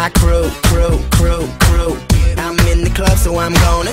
my crew, crew, crew, crew. I'm in the club, so I'm gonna